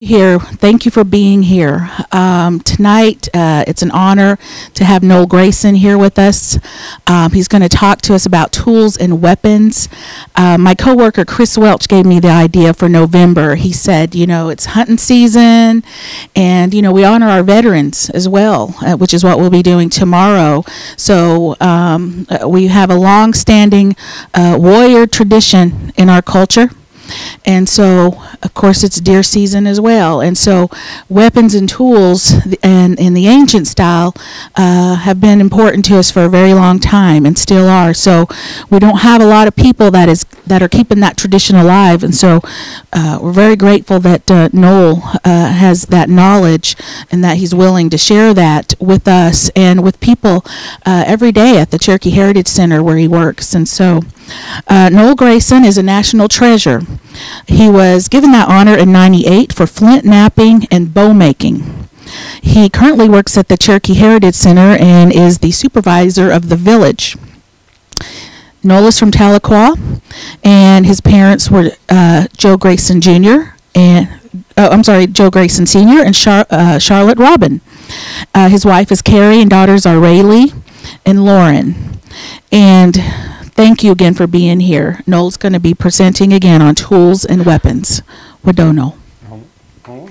here. Thank you for being here. Um, tonight, uh, it's an honor to have Noel Grayson here with us. Um, he's going to talk to us about tools and weapons. Uh, my coworker Chris Welch gave me the idea for November. He said, you know, it's hunting season, and you know we honor our veterans as well, uh, which is what we'll be doing tomorrow. So um, uh, we have a long-standing uh, warrior tradition in our culture. And so, of course, it's deer season as well. And so, weapons and tools and in the ancient style uh, have been important to us for a very long time and still are. So, we don't have a lot of people that is that are keeping that tradition alive. And so, uh, we're very grateful that uh, Noel uh, has that knowledge and that he's willing to share that with us and with people uh, every day at the Cherokee Heritage Center where he works. And so, uh, Noel Grayson is a national treasure. He was given that honor in 98 for flint knapping and bow making. He currently works at the Cherokee Heritage Center and is the supervisor of the village. Noel is from Tahlequah, and his parents were uh, Joe Grayson Jr. and oh, I'm sorry, Joe Grayson Sr. and Char- uh, Charlotte Robin. Uh, his wife is Carrie, and daughters are Rayleigh and Lauren. And Thank you again for being here. Noel's going to be presenting again on tools and weapons. Wadono. Oh.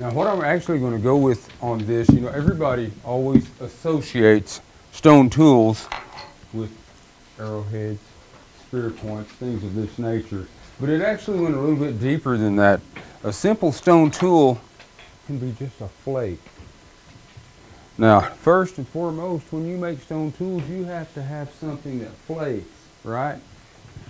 Now, what I'm actually going to go with on this, you know, everybody always associates stone tools with arrowheads, spear points, things of this nature. But it actually went a little bit deeper than that. A simple stone tool can be just a flake. Now, first and foremost, when you make stone tools, you have to have something that flakes, right?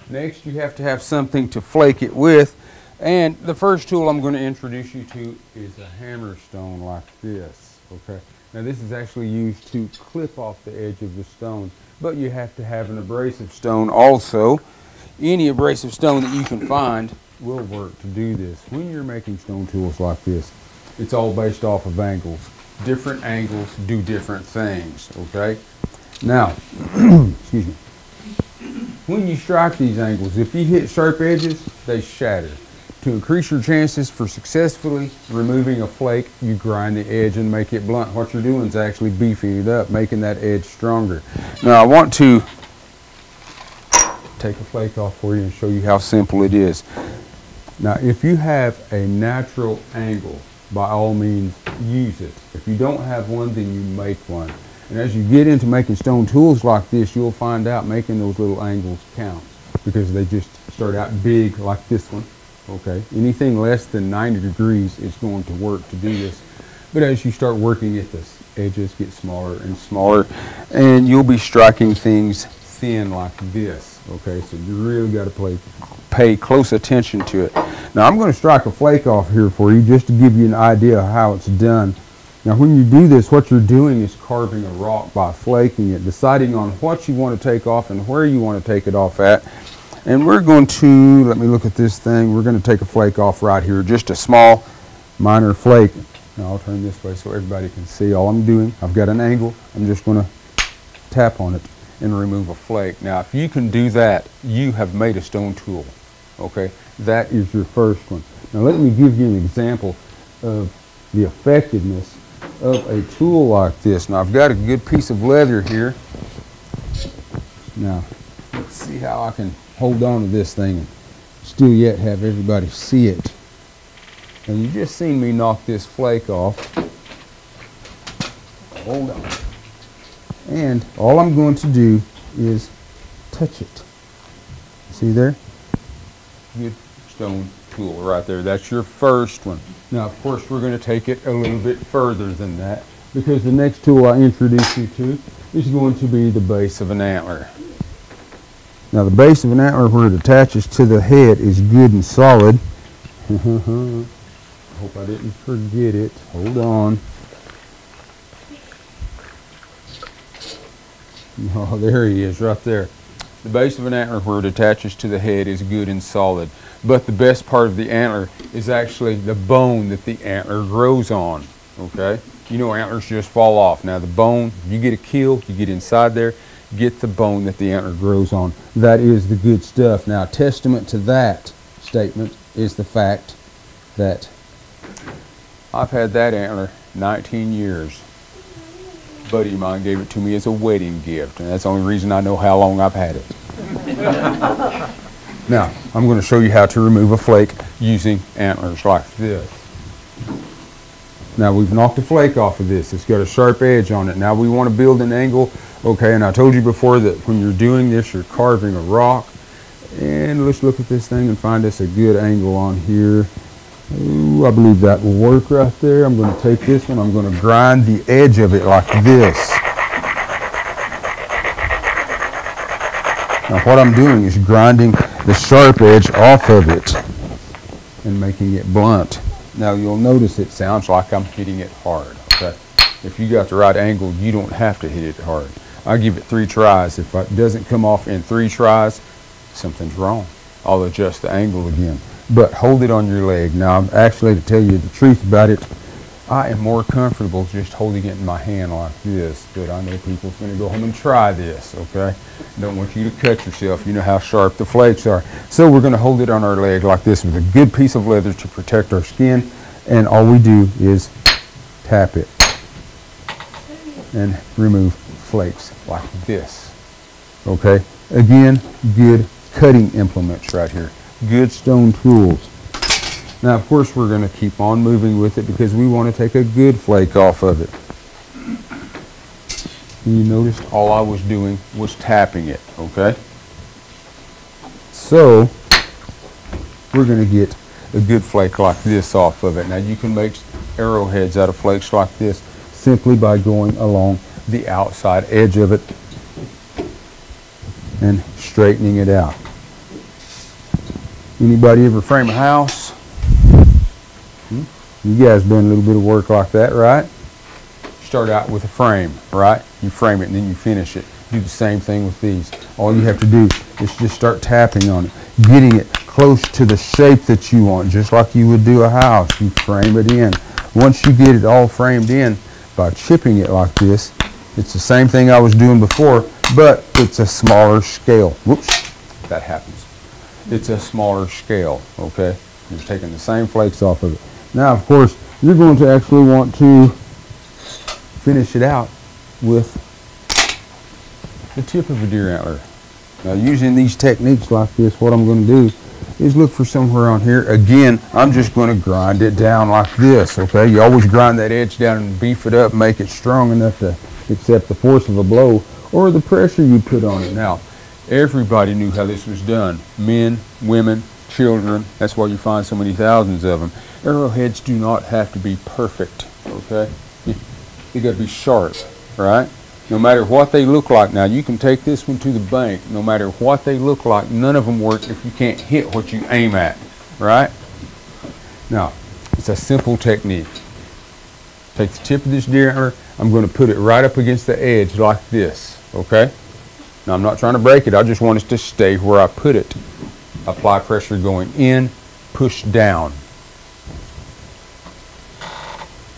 Next, you have to have something to flake it with. And the first tool I'm going to introduce you to is a hammer stone like this, okay? Now, this is actually used to clip off the edge of the stone, but you have to have an abrasive stone also. Any abrasive stone that you can find will work to do this. When you're making stone tools like this, it's all based off of angles. Different angles do different things, okay? Now, excuse me. When you strike these angles, if you hit sharp edges, they shatter. To increase your chances for successfully removing a flake, you grind the edge and make it blunt. What you're doing is actually beefing it up, making that edge stronger. Now I want to take a flake off for you and show you how simple it is. Now if you have a natural angle, by all means use it. If you don't have one, then you make one. And as you get into making stone tools like this, you'll find out making those little angles counts because they just start out big like this one. Okay, anything less than 90 degrees is going to work to do this. But as you start working it, the edges get smaller and smaller, and you'll be striking things thin like this. Okay, so you really got to play pay close attention to it. Now I'm going to strike a flake off here for you just to give you an idea of how it's done. Now when you do this, what you're doing is carving a rock by flaking it, deciding on what you want to take off and where you want to take it off at. And we're going to, let me look at this thing, we're going to take a flake off right here, just a small minor flake. Now I'll turn this way so everybody can see all I'm doing. I've got an angle, I'm just going to tap on it and remove a flake. Now if you can do that, you have made a stone tool. Okay, that is your first one. Now let me give you an example of the effectiveness of a tool like this. Now I've got a good piece of leather here. Now let's see how I can hold on to this thing and still yet have everybody see it. And you just seen me knock this flake off. Hold on. And all I'm going to do is touch it. See there? good stone tool right there. That's your first one. Now, of course, we're going to take it a little bit further than that because the next tool I introduce you to is going to be the base of an antler. Now, the base of an antler where it attaches to the head is good and solid. I hope I didn't forget it. Hold on. Oh, there he is right there. The base of an antler where it attaches to the head is good and solid, but the best part of the antler is actually the bone that the antler grows on, okay? You know antlers just fall off. Now the bone, you get a kill, you get inside there, get the bone that the antler grows on. That is the good stuff. Now, testament to that statement is the fact that I've had that antler 19 years. Buddy of mine gave it to me as a wedding gift, and that's the only reason I know how long I've had it. now, I'm going to show you how to remove a flake using antlers like this. Now we've knocked a flake off of this. It's got a sharp edge on it. Now we want to build an angle. Okay, and I told you before that when you're doing this, you're carving a rock. And let's look at this thing and find us a good angle on here. Ooh, I believe that will work right there. I'm going to take this one. I'm going to grind the edge of it like this. Now what I'm doing is grinding the sharp edge off of it and making it blunt. Now you'll notice it sounds like I'm hitting it hard. Okay? If you got the right angle, you don't have to hit it hard. I give it three tries. If it doesn't come off in three tries, something's wrong. I'll adjust the angle again. But hold it on your leg. Now, actually, to tell you the truth about it, I am more comfortable just holding it in my hand like this. But I know people's going to go home and try this, okay? Don't want you to cut yourself. You know how sharp the flakes are. So we're going to hold it on our leg like this with a good piece of leather to protect our skin. And all we do is tap it and remove flakes like this. Okay? Again, good cutting implements right here. Good stone tools. Now, of course, we're going to keep on moving with it because we want to take a good flake off of it. You noticed all I was doing was tapping it, okay? So, we're going to get a good flake like this off of it. Now, you can make arrowheads out of flakes like this simply by going along the outside edge of it and straightening it out. Anybody ever frame a house? Hmm? You guys done a little bit of work like that, right? Start out with a frame, right? You frame it and then you finish it. Do the same thing with these. All you have to do is just start tapping on it, getting it close to the shape that you want, just like you would do a house. You frame it in. Once you get it all framed in by chipping it like this, it's the same thing I was doing before, but it's a smaller scale. Whoops, that happens. It's a smaller scale, okay? You're taking the same flakes off of it. Now, of course, you're going to actually want to finish it out with the tip of a deer antler. Now, using these techniques like this, what I'm going to do is look for somewhere on here. Again, I'm just going to grind it down like this, okay? You always grind that edge down and beef it up, make it strong enough to accept the force of a blow or the pressure you put on it. Now, everybody knew how this was done. Men, women, children. That's why you find so many thousands of them. Arrowheads do not have to be perfect, okay? They got to be sharp, right? No matter what they look like. Now, you can take this one to the bank. No matter what they look like, none of them work if you can't hit what you aim at, right? Now, it's a simple technique. Take the tip of this deer antler. I'm going to put it right up against the edge like this, okay? Now, I'm not trying to break it. I just want it to stay where I put it. Apply pressure going in, push down.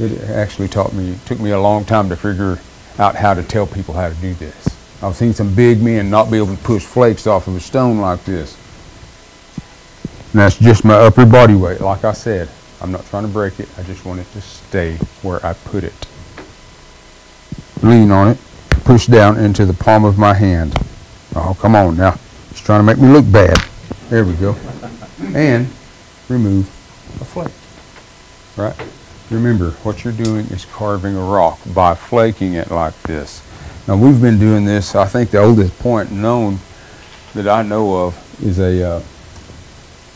It actually taught me, it took me a long time to figure out how to tell people how to do this. I've seen some big men not be able to push flakes off of a stone like this. And that's just my upper body weight. Like I said, I'm not trying to break it. I just want it to stay where I put it. Lean on it, push down into the palm of my hand. Oh, come on now. It's trying to make me look bad. There we go. And remove a flake. Right? Remember, what you're doing is carving a rock by flaking it like this. Now, we've been doing this, I think the oldest point known that I know of is a uh,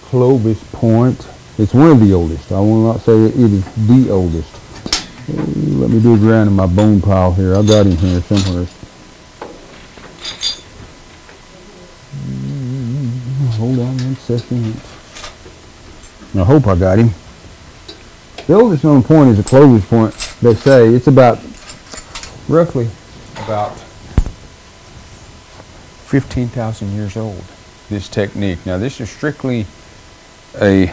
Clovis point. It's one of the oldest. I will not say it is the oldest. Let me dig around in my bone pile here. I got him here somewhere. Mm, hold on one second. I hope I got him. The oldest known point is a Clovis point. They say it's about roughly about 15,000 years old. This technique. Now this is strictly a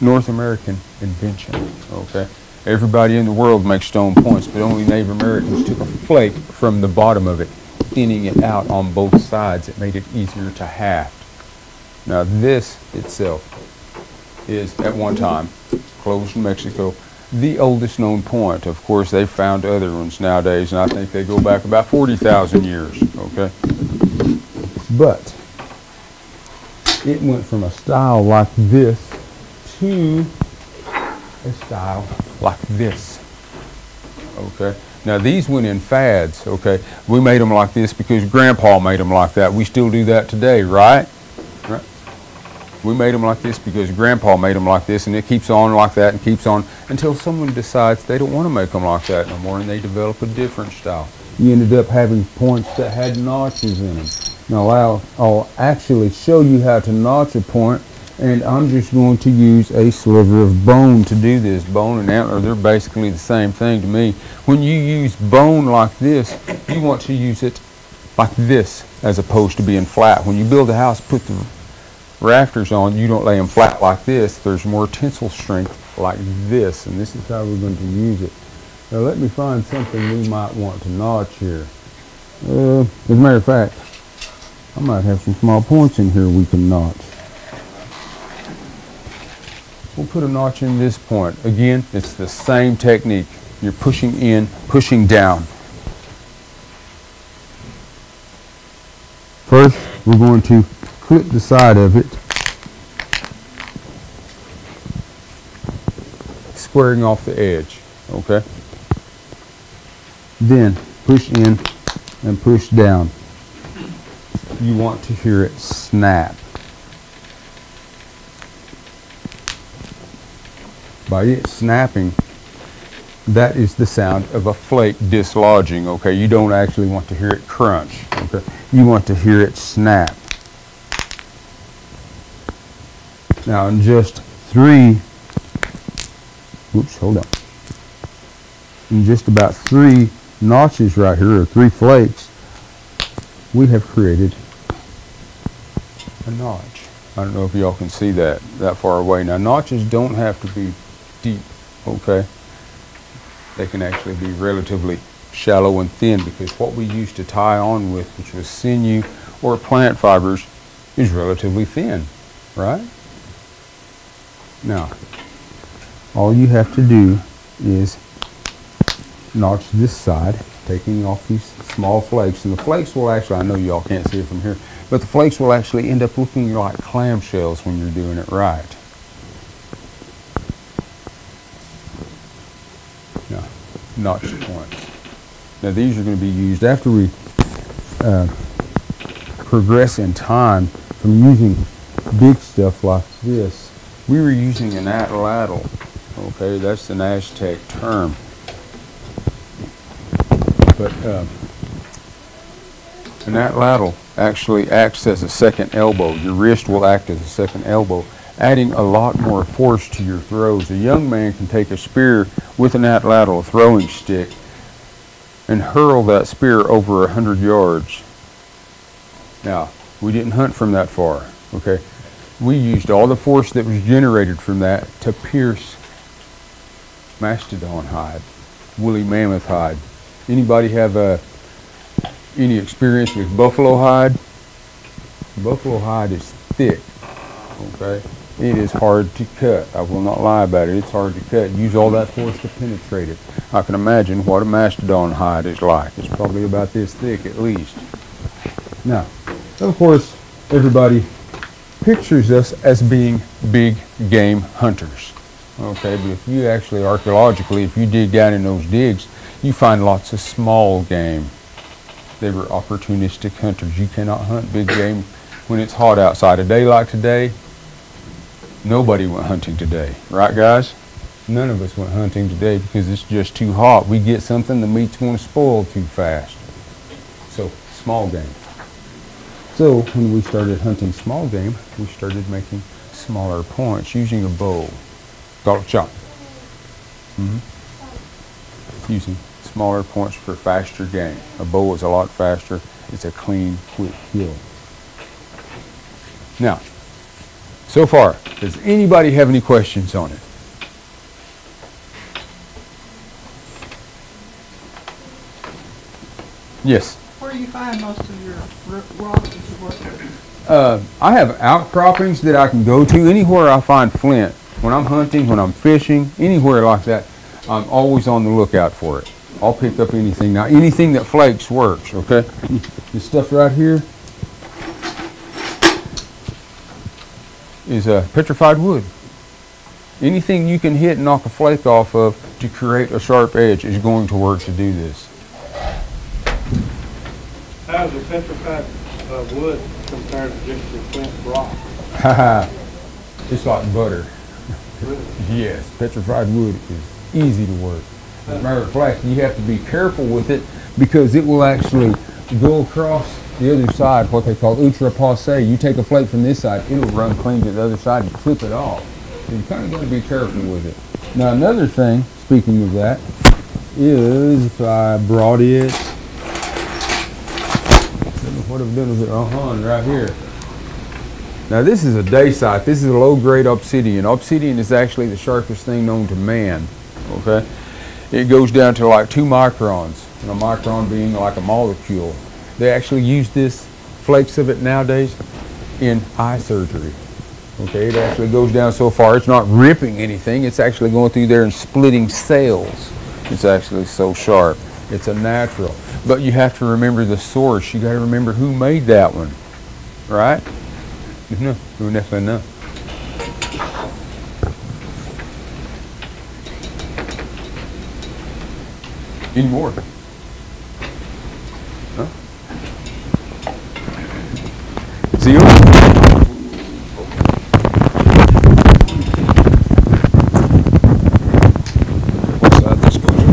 North American invention. Okay, everybody in the world makes stone points, but only Native Americans took a flake from the bottom of it, thinning it out on both sides. It made it easier to haft. Now this itself is, at one time, Clovis New Mexico, the oldest known point. Of course, they've found other ones nowadays, and I think they go back about 40,000 years, okay? But it went from a style like this to a style like this, okay? Now these went in fads, okay? We made them like this because Grandpa made them like that. We still do that today, right? Right? We made them like this because Grandpa made them like this, and it keeps on like that and keeps on until someone decides they don't want to make them like that no more, and they develop a different style. You ended up having points that had notches in them. Now I'll, I'll actually show you how to notch a point, and I'm just going to use a sliver of bone to do this. Bone and antler, they're basically the same thing to me. When you use bone like this, you want to use it like this as opposed to being flat. When you build a house, put the rafters on, you don't lay them flat like this. There's more tensile strength like this, and this is how we're going to use it. Now let me find something we might want to notch here. Uh, as a matter of fact, I might have some small points in here we can notch. We'll put a notch in this point. Again, it's the same technique. You're pushing in, pushing down. First, we're going to clip the side of it, squaring off the edge, okay? Then push in and push down. You want to hear it snap. By it snapping, that is the sound of a flake dislodging, okay? You don't actually want to hear it crunch, okay? You want to hear it snap. Now in just three, oops, hold on. In just about three notches right here, or three flakes, we have created a notch. I don't know if y'all can see that that far away. Now notches don't have to be deep, okay? They can actually be relatively shallow and thin because what we used to tie on with, which was sinew or plant fibers, is relatively thin, right? Now, all you have to do is notch this side, taking off these small flakes. And the flakes will actually, I know y'all can't see it from here, but the flakes will actually end up looking like clamshells when you're doing it right. Now, notch points. Now these are going to be used after we uh, progress in time from using big stuff like this we were using an atlatl. Okay, that's an Aztec term. But uh, an atlatl actually acts as a second elbow. Your wrist will act as a second elbow, adding a lot more force to your throws. A young man can take a spear with an atlatl, throwing stick, and hurl that spear over a hundred yards. Now, we didn't hunt from that far, okay? we used all the force that was generated from that to pierce mastodon hide, woolly mammoth hide. Anybody have uh, any experience with buffalo hide? Buffalo hide is thick, okay? It is hard to cut. I will not lie about it. It's hard to cut. Use all that force to penetrate it. I can imagine what a mastodon hide is like. It's probably about this thick at least. Now, of course, everybody pictures us as being big game hunters. Okay, but if you actually archaeologically, if you dig down in those digs, you find lots of small game. They were opportunistic hunters. You cannot hunt big game when it's hot outside. A day like today, nobody went hunting today, right guys? None of us went hunting today because it's just too hot. We get something, the meat's going to spoil too fast. So, small game. So when we started hunting small game, we started making smaller points using a bow. Golf chop. Mm -hmm. Using smaller points for faster game. A bow is a lot faster. It's a clean, quick kill. Now, so far, does anybody have any questions on it? Yes. Where do you find most of your r- rock that you work with? Uh, I have outcroppings that I can go to anywhere I find flint. When I'm hunting, when I'm fishing, anywhere like that, I'm always on the lookout for it. I'll pick up anything. Now, anything that flakes works, okay? This stuff right here is uh, petrified wood. Anything you can hit and knock a flake off of to create a sharp edge is going to work to do this. How's a petrified uh, wood compared to just your flint rock? Haha, it's like butter. Yes, petrified wood is easy to work. As a matter of fact, you have to be careful with it because it will actually go across the other side, what they call outre passé. You take a flake from this side, it'll run clean to the other side and clip it off. So you kind of got to be careful with it. Now another thing, speaking of that, is if I brought it, what I've done with it, uh-huh, right here. Now this is a day dacite. This is a low-grade obsidian. Obsidian is actually the sharpest thing known to man. Okay, it goes down to like two microns, and a micron being like a molecule. They actually use this flakes of it nowadays in eye surgery. Okay, it actually goes down so far it's not ripping anything. It's actually going through there and splitting cells. It's actually so sharp. It's a natural, but you have to remember the source. You got to remember who made that one, right? No, no, definitely. Any more? Huh? Seal? What side this goes on?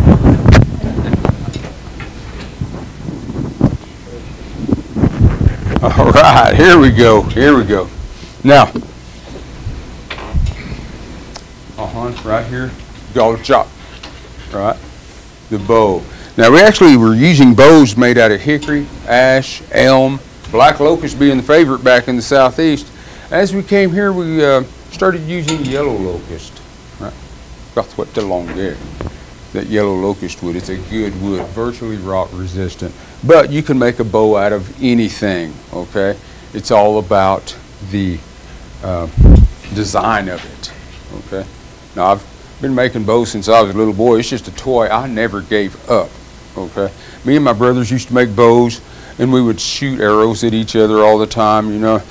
All right, here we go. Here we go. Now, uh-huh, right here, dog chop, right? The bow. Now, we actually were using bows made out of hickory, ash, elm, black locust being the favorite back in the southeast. As we came here, we uh, started using yellow locust, right? That's what the long there. That yellow locust wood. It's a good wood, virtually rot resistant. But you can make a bow out of anything, okay? It's all about the uh, design of it, okay? Now, I've been making bows since I was a little boy. It's just a toy I never gave up, okay? Me and my brothers used to make bows, and we would shoot arrows at each other all the time, you know.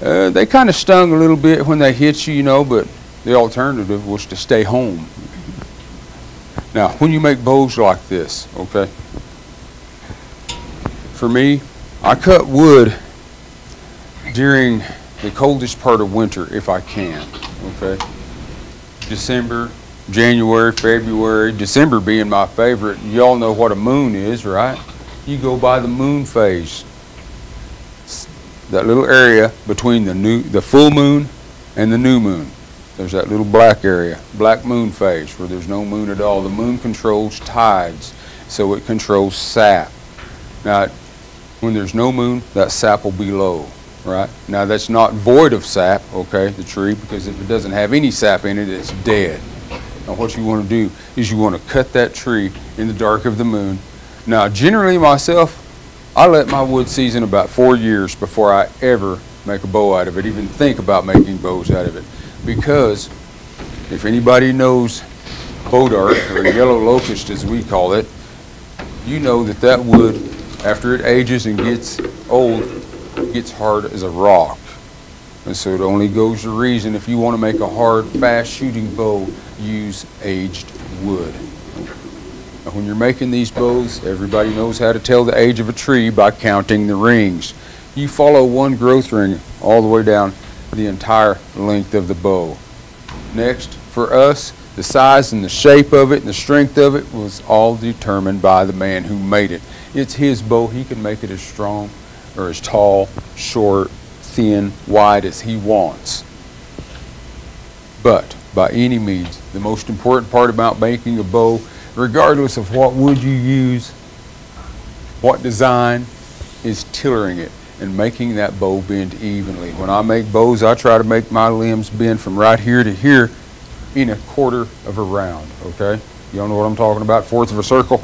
Uh, they kind of stung a little bit when they hit you, you know, but the alternative was to stay home. Now, when you make bows like this, okay, for me, I cut wood during the coldest part of winter if I can, okay? December, January, February, December being my favorite. Y'all know what a moon is, right? You go by the moon phase. That little area between the new, the full moon and the new moon. There's that little black area, black moon phase, where there's no moon at all. The moon controls tides, so it controls sap. Now, when there's no moon, that sap will be low, right? Now, that's not void of sap, okay, the tree, because if it doesn't have any sap in it, it's dead. Now, what you want to do is you want to cut that tree in the dark of the moon. Now, generally myself, I let my wood season about four years before I ever make a bow out of it, even think about making bows out of it. Because if anybody knows bois d'arc, or yellow locust as we call it, you know that that wood, after it ages and gets old, gets hard as a rock. And so it only goes to reason if you want to make a hard, fast shooting bow, use aged wood. Now, when you're making these bows, everybody knows how to tell the age of a tree by counting the rings. You follow one growth ring all the way down the entire length of the bow. Next, for us, the size and the shape of it and the strength of it was all determined by the man who made it. It's his bow. He can make it as strong or as tall, short, thin, wide as he wants. But by any means, the most important part about making a bow, regardless of what wood you use, what design, is tillering it and making that bow bend evenly. When I make bows, I try to make my limbs bend from right here to here in a quarter of a round, okay? Y'all know what I'm talking about, fourth of a circle?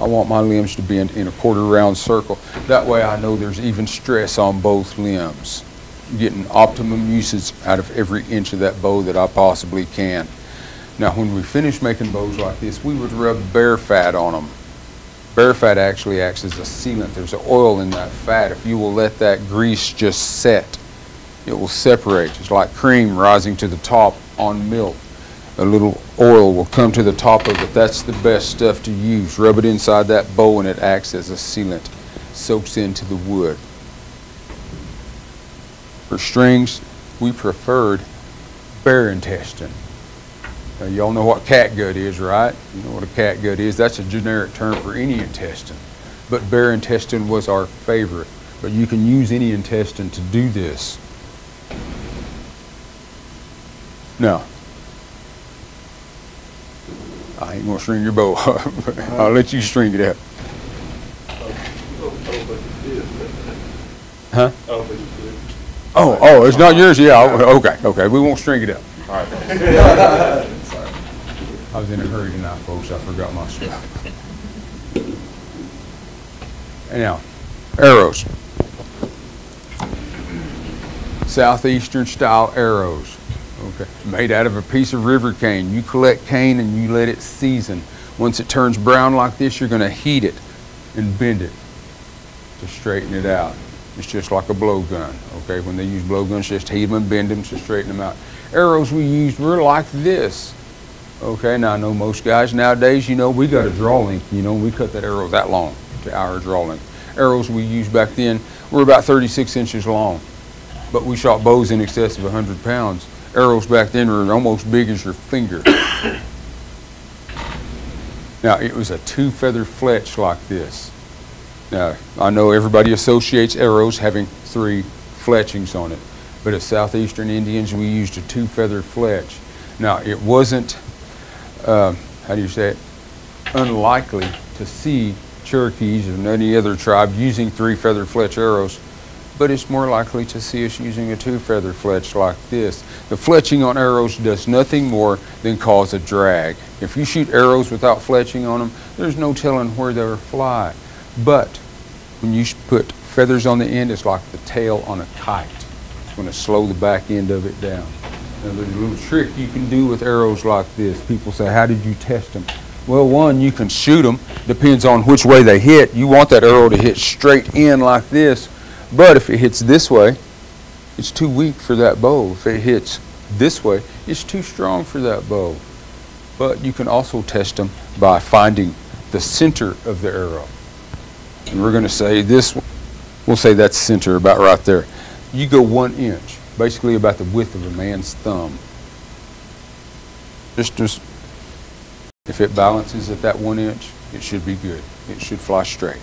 I want my limbs to be in, in a quarter round circle. That way I know there's even stress on both limbs. Getting optimum usage out of every inch of that bow that I possibly can. Now, when we finish making bows like this, we would rub bear fat on them. Bear fat actually acts as a sealant. There's oil in that fat. If you will let that grease just set, it will separate. It's like cream rising to the top on milk. A little oil will come to the top of it. That's the best stuff to use. Rub it inside that bow and it acts as a sealant. Soaks into the wood. For strings, we preferred bear intestine. Now, y'all know what catgut is, right? You know what a catgut is. That's a generic term for any intestine. But bear intestine was our favorite. But you can use any intestine to do this. Now, I ain't gonna string your bow. Uh-huh. I'll let you string it out. Huh? Oh, oh, it's not yours? Yeah, okay, okay, we won't string it up. All right. I was in a hurry tonight, folks, I forgot my stuff. Anyhow, arrows. Southeastern style arrows. Okay. Made out of a piece of river cane. You collect cane and you let it season. Once it turns brown like this, you're going to heat it and bend it to straighten it out. It's just like a blowgun. Okay. When they use blowguns, just heat them and bend them to straighten them out. Arrows we used were like this. Okay. Now I know most guys nowadays, you know, we got a draw length. You know, we cut that arrow that long to our draw length. Arrows we used back then were about 36 inches long but we shot bows in excess of 100 pounds. Arrows back then were almost big as your finger. now, it was a two feather fletch like this. Now, I know everybody associates arrows having three fletchings on it, but as Southeastern Indians, we used a two feather fletch. Now, it wasn't, uh, how do you say it, unlikely to see Cherokees and any other tribe using three feather fletch arrows but it's more likely to see us using a two feather fletch like this. The fletching on arrows does nothing more than cause a drag. If you shoot arrows without fletching on them, there's no telling where they'll fly. But when you put feathers on the end, it's like the tail on a kite. It's going to slow the back end of it down. Now, there's a little trick you can do with arrows like this. People say, how did you test them? Well, one, you can shoot them. Depends on which way they hit. You want that arrow to hit straight in like this but if it hits this way, it's too weak for that bow. If it hits this way, it's too strong for that bow. But you can also test them by finding the center of the arrow. And we're going to say this, we'll say that's center about right there. You go one inch, basically about the width of a man's thumb. Just, just if it balances at that one inch, it should be good. It should fly straight.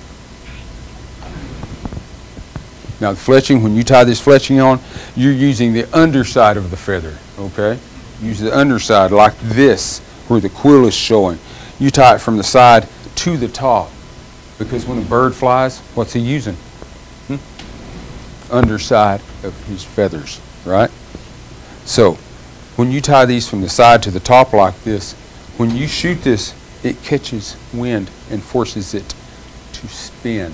Now the fletching, when you tie this fletching on, you're using the underside of the feather, okay? Use the underside like this, where the quill is showing. You tie it from the side to the top, because when a bird flies, what's he using? Hmm? Underside of his feathers, right? So, when you tie these from the side to the top like this, when you shoot this, it catches wind and forces it to spin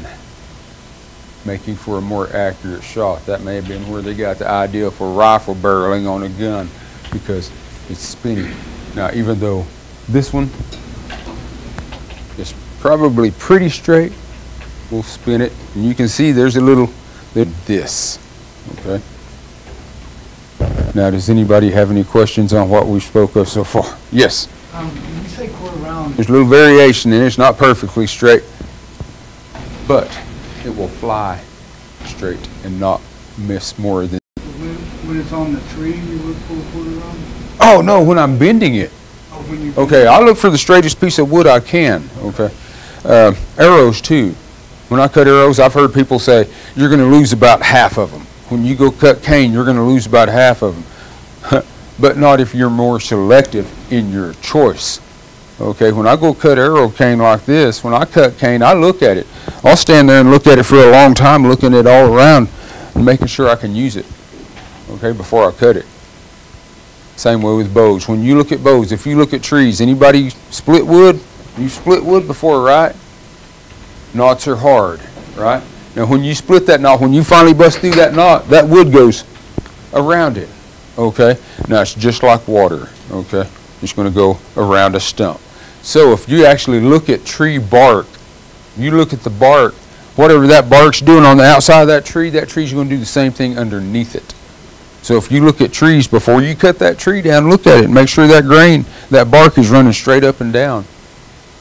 making for a more accurate shot. That may have been where they got the idea for rifle barreling on a gun because it's spinning. Now, even though this one is probably pretty straight, we'll spin it. And you can see there's a little bit of this, okay? Now, does anybody have any questions on what we spoke of so far? Yes? Um, when you say quarter round, There's a little variation in it. It's not perfectly straight, but it will fly straight and not miss more than. when, when it's on the tree, you look for a quarter round? Oh no, when I'm bending it. You? Okay, I look for the straightest piece of wood I can. Okay, uh, arrows too. When I cut arrows, I've heard people say you're going to lose about half of them. When you go cut cane, you're going to lose about half of them, but not if you're more selective in your choice. Okay, when I go cut arrow cane like this, when I cut cane, I look at it. I'll stand there and look at it for a long time, looking at it all around and making sure I can use it. Okay, before I cut it. Same way with bows. When you look at bows, if you look at trees, anybody split wood? You split wood before, right? knots are hard, right? Now, when you split that knot, when you finally bust through that knot, that wood goes around it, okay? Now, it's just like water, okay? It's going to go around a stump. So, if you actually look at tree bark, you look at the bark, whatever that bark's doing on the outside of that tree, that tree's going to do the same thing underneath it. So if you look at trees, before you cut that tree down, look at it make sure that grain, that bark is running straight up and down.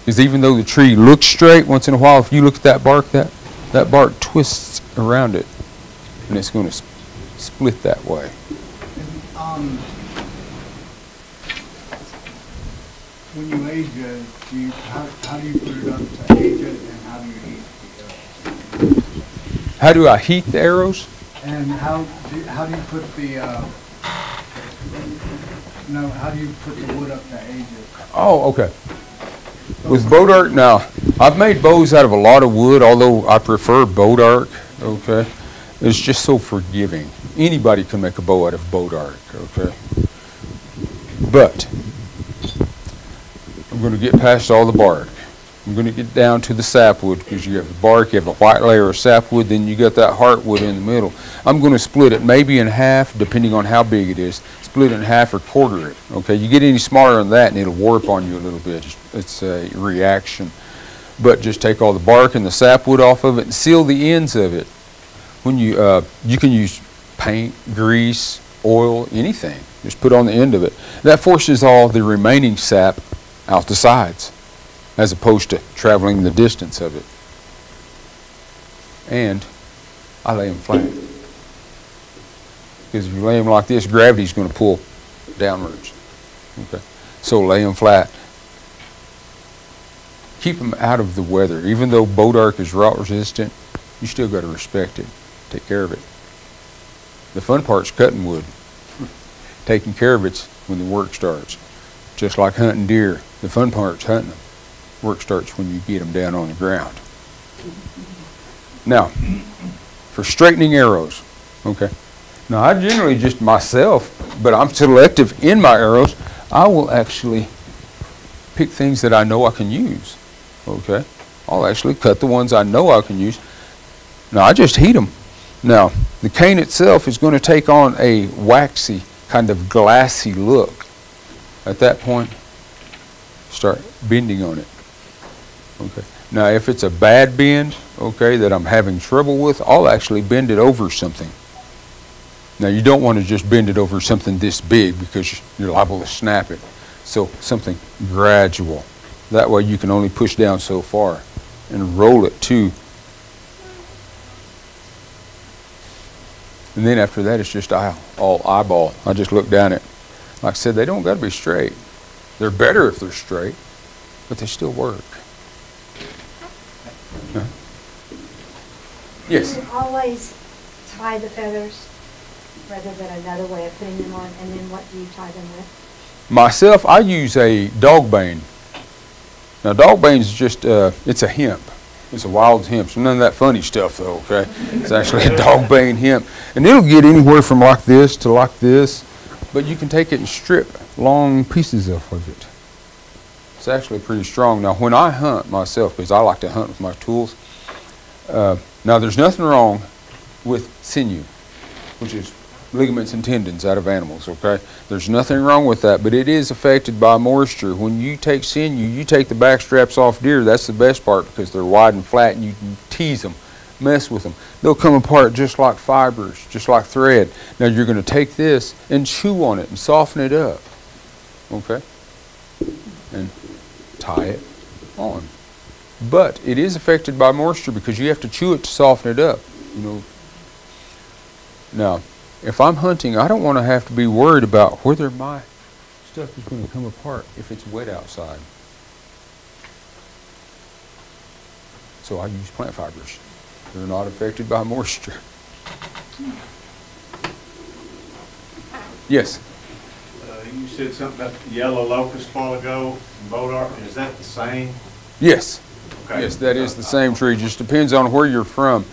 Because even though the tree looks straight, once in a while, if you look at that bark, that, that bark twists around it. And it's going to split that way. Um, when you age it, do you, how, how do you put it up to age it and how do you heat the, arrows? How do I heat the arrows? and how, do, how do you put the, uh, no, how do you put the wood up to age it? Oh, okay. With bois d'arc, now, I've made bows out of a lot of wood, although I prefer bois d'arc, okay? It's just so forgiving. Anybody can make a bow out of bois d'arc, okay? But, I'm gonna get past all the bark. I'm gonna get down to the sapwood, because you have the bark, you have a white layer of sapwood, then you got that heartwood in the middle. I'm gonna split it maybe in half, depending on how big it is. Split it in half or quarter it, okay? You get any smaller than that, and it'll warp on you a little bit. It's a reaction. But just take all the bark and the sapwood off of it and seal the ends of it. When you, uh, you can use paint, grease, oil, anything. Just put on the end of it. That forces all the remaining sap out the sides, as opposed to traveling the distance of it. And I lay them flat. Because if you lay them like this, gravity's going to pull downwards. Okay. So lay them flat. Keep them out of the weather. Even though bois d'arc is rot resistant, you still got to respect it. Take care of it. The fun part's cutting wood. Taking care of it's when the work starts. Just like hunting deer, the fun part's hunting them. Work starts when you get them down on the ground. Now, for straightening arrows, okay. Now, I generally just myself, but I'm selective in my arrows. I will actually pick things that I know I can use. Okay, I'll actually cut the ones I know I can use. Now, I just heat them. Now, the cane itself is going to take on a waxy, kind of glassy look. At that point, start bending on it. Okay. Now, if it's a bad bend, okay, that I'm having trouble with, I'll actually bend it over something. Now, you don't want to just bend it over something this big because you're liable to snap it. So, something gradual. That way, you can only push down so far and roll it too. And then after that, it's just eye, all eyeball. I just look down at. Like I said, they don't got to be straight. They're better if they're straight, but they still work. Huh? Yes. You always tie the feathers rather than another way of putting them on, and then what do you tie them with? Myself, I use a dog bane. Now, dog bane is just, uh, it's a hemp. It's a wild hemp. So none of that funny stuff, though, okay? It's actually a dog bane hemp. And it'll get anywhere from like this to like this, but you can take it and strip long pieces off of it. It's actually pretty strong. Now, when I hunt myself, because I like to hunt with my tools, uh, now there's nothing wrong with sinew, which is ligaments and tendons out of animals, okay? There's nothing wrong with that, but it is affected by moisture. When you take sinew, you take the back straps off deer, that's the best part because they're wide and flat and you can tease them, mess with them. They'll come apart just like fibers, just like thread. Now you're going to take this and chew on it and soften it up, okay? And tie it on. But it is affected by moisture because you have to chew it to soften it up, you know. Now, if I'm hunting, I don't want to have to be worried about whether my stuff is going to come apart if it's wet outside. So I use plant fibers. They're not affected by moisture. Yes. Uh, you said something about the yellow locust a while ago, in bois d'arc, is that the same? Yes. Okay. Yes, that is the same tree. Just depends on where you're from.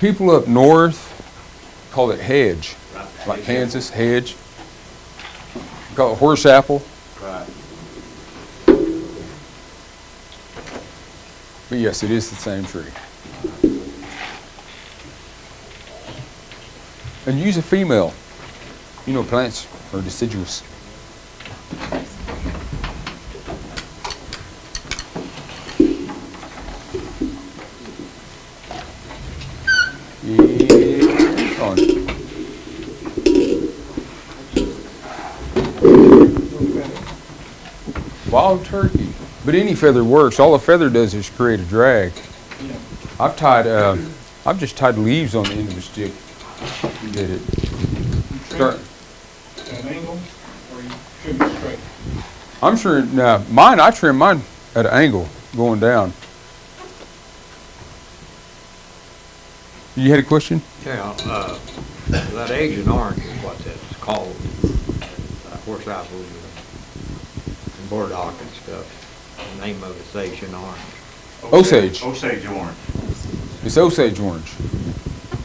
People up north call it hedge, Right. like Kansas, hedge. Call it horse apple. Right. But yes, it is the same tree. And use a female. You know, plants are deciduous. Wild turkey. But any feather works. All a feather does is create a drag. I've tied, uh, I've just tied leaves on the end of a stick. Did it. Start, An angle, or you trim it straight? I'm sure, now, mine, I trim mine at an angle going down. You had a question? Yeah, uh, that Agent Orange is what that's called, uh, of course, I believe, in Bordeaux and stuff. The name of it's Agent Orange. Osage. Osage orange. It's Osage orange.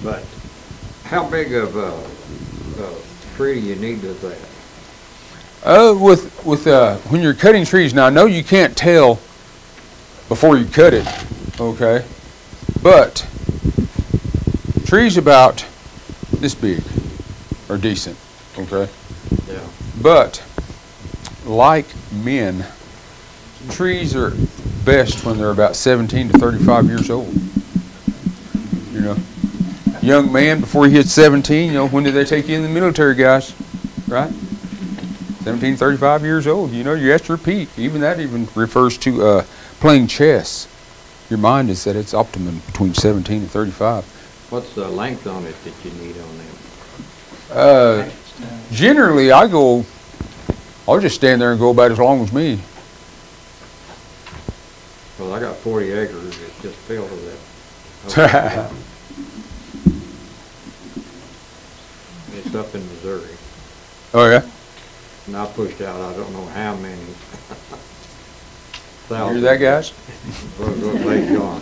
But how big of a, a tree do you need with that? Uh, with with uh, when you're cutting trees, now I know you can't tell before you cut it, okay? But trees about this big are decent, okay? Yeah. But like men, trees are best when they're about 17 to 35 years old. You know, young man before he hits 17, you know, when did they take you in the military, guys? Right? 17, 35 years old. You know, you're at your peak. Even that even refers to uh, playing chess. Your mind is at its optimum between 17 and 35. What's the length on it that you need on them? Uh, generally, I go. I'll just stand there and go about as long as me. Well, I got forty acres, it's just filled with that. It's up in Missouri, Oh yeah. and I pushed out, I don't know how many. You hear that, guys? Thousands. Well, Lake John.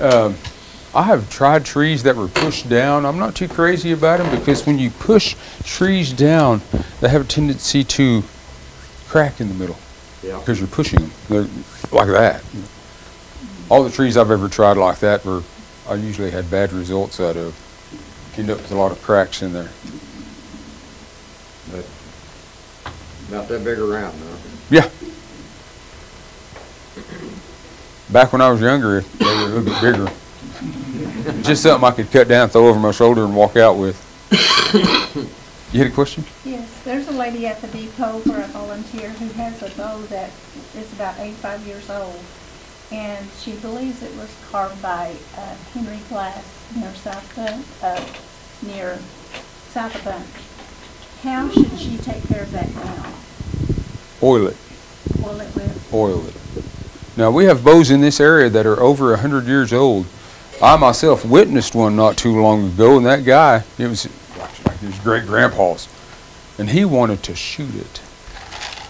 Um, I have tried trees that were pushed down. I'm not too crazy about them because when you push trees down, they have a tendency to crack in the middle Yeah. because you're pushing them They're like that. All the trees I've ever tried like that were, I usually had bad results out of. End up with a lot of cracks in there. But About that big around, huh? Yeah. Back when I was younger, they were a little bit bigger. Just something I could cut down, throw over my shoulder, and walk out with. You had a question? Yes, there's a lady at the depot where I volunteer who has a bow that is about eighty-five years old. And she believes it was carved by uh, Henry Glass near South Bend, uh, near South of Bunch. How should she take care of that now? Oil it. Will it with, Oil it. Now, we have bows in this area that are over a hundred years old. I myself witnessed one not too long ago, and that guy, it was like like his great grandpa's, and he wanted to shoot it.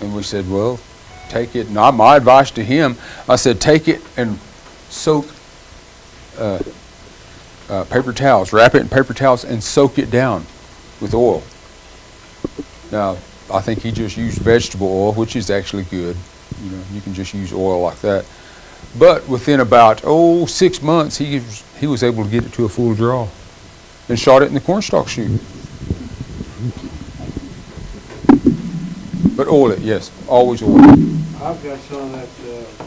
And we said, well, take it. And I, my advice to him, I said, take it and soak uh, uh, paper towels, wrap it in paper towels, and soak it down with oil. Now, I think he just used vegetable oil, which is actually good. You know, you can just use oil like that. But within about oh six months, he was, he was able to get it to a full draw, and shot it in the cornstalk chute. But oil it, yes, always oil. I've got some that, uh,